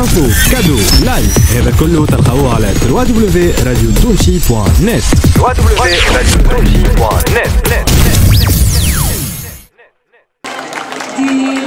انفو كادو. لايف هذا كله تلقاوه على www.radiodouchi.net www.radiodouchi.net